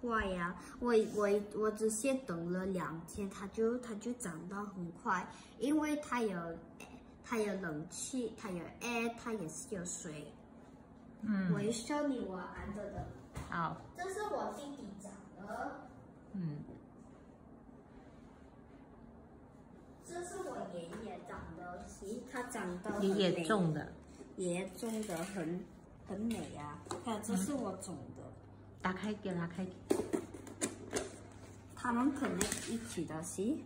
快呀、我我我只是等了两天，它就它就长到很快，因为它有它有冷气，它有 air，它也是有水。嗯。我，show 你我安着的，好，这是我弟弟长的，嗯，这是我爷爷长的，咦，他长得很爷爷种的，爷爷种的很很美啊，看这是我种的，打开给打开，他们 connect 一起的，see。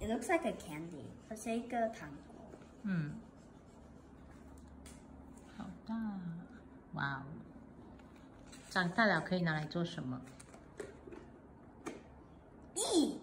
It looks like a candy，它是一个糖果。嗯，好大，哇哦！长大了可以拿来做什么？Eat